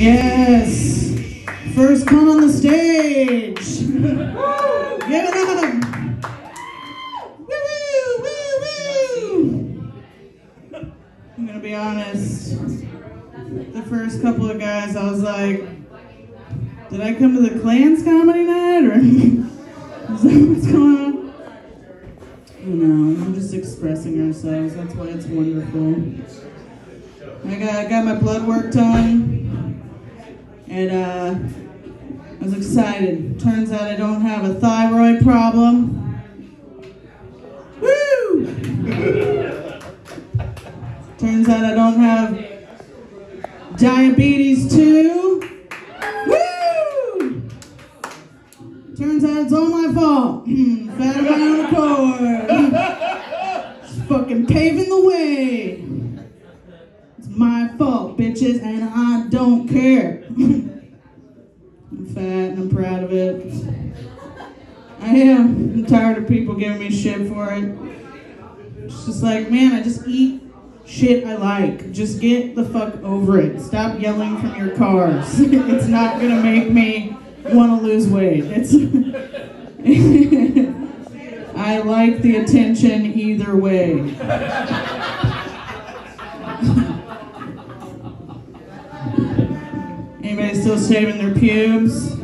Yes. First come on the stage. Give it up. Woo, woo, woo. I'm gonna be honest. The first couple of guys, I was like, did I come to the Clans comedy night or is that what's going on? No, I'm just expressing ourselves. That's why it's wonderful. I got, I got my blood work done, and uh, I was excited. Turns out I don't have a thyroid problem. Woo! Turns out I don't have diabetes too. Woo! Turns out it's all my fault. Fat around the core. Fucking paving the way. Bitches, and I don't care. I'm fat and I'm proud of it. I am. I'm tired of people giving me shit for it. It's just like, man, I just eat shit I like. Just get the fuck over it. Stop yelling from your cars. it's not gonna make me want to lose weight. It's. I like the attention either way. Still shaving their pubes?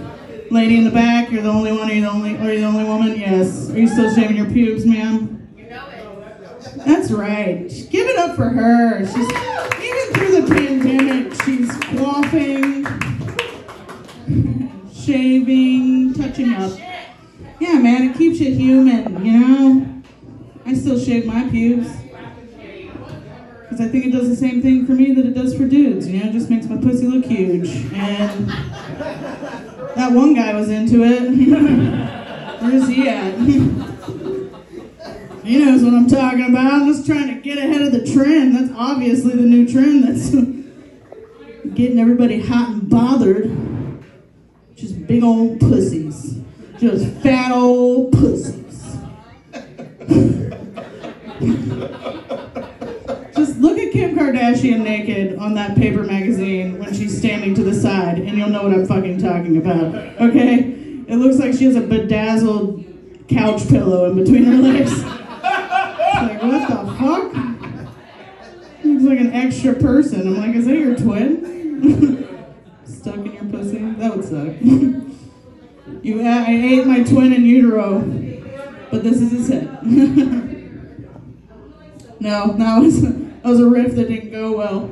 Lady in the back, you're the only one. Are you the only? Are you the only woman? Yes. Are you still shaving your pubes, ma'am? You know it. That's right. Give it up for her. She's even through the pandemic, she's quaffing, shaving, touching up. Yeah, man, it keeps you human, you know? I still shave my pubes. Because I think it does the same thing for me that it does for dudes, you know? It just makes my pussy look huge. And that one guy was into it. Where is he at? He knows what I'm talking about. I'm just trying to get ahead of the trend. That's obviously the new trend that's getting everybody hot and bothered. Just big old pussies. Just fat old pussies. Kim Kardashian naked on that paper magazine when she's standing to the side, and you'll know what I'm fucking talking about. Okay? It looks like she has a bedazzled couch pillow in between her legs. It's Like, what the fuck? Looks like an extra person. I'm like, is that your twin? Stuck in your pussy? That would suck. you, I ate my twin in utero, but this is his head. no, that was, that was a riff that didn't go well.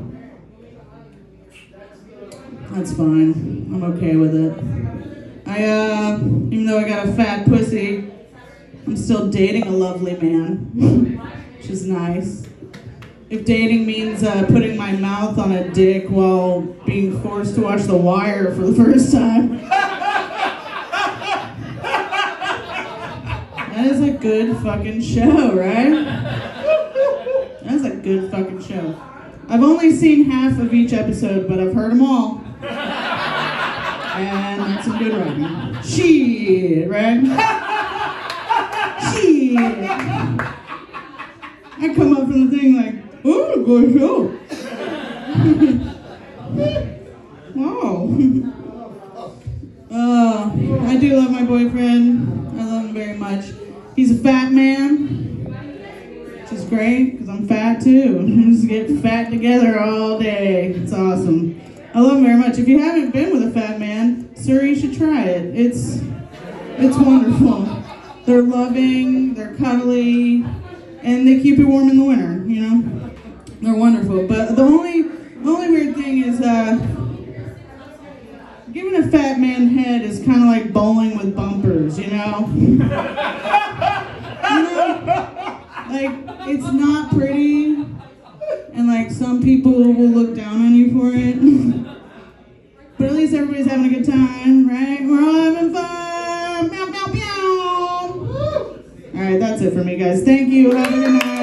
That's fine. I'm okay with it. I, uh, even though I got a fat pussy, I'm still dating a lovely man, which is nice. If dating means uh, putting my mouth on a dick while being forced to watch The Wire for the first time, that is a good fucking show, right? Good fucking show. I've only seen half of each episode, but I've heard them all. And that's some good writing. Shit, right? Shit. I come up from the thing like, oh, good show. wow. Uh, I do love my boyfriend. I love him very much. He's a fat man, is great because I'm fat too. We just get fat together all day. It's awesome. I love him very much. If you haven't been with a fat man, sir, you should try it. It's it's wonderful. They're loving, they're cuddly, and they keep you warm in the winter. You know, they're wonderful. But the only the only weird thing is uh, giving a fat man head is kind of like bowling with bumpers. You know? it's not pretty, and like some people will look down on you for it. but at least everybody's having a good time, right? We're all having fun. Meow meow meow. All right, that's it for me, guys. Thank you. Have a good night.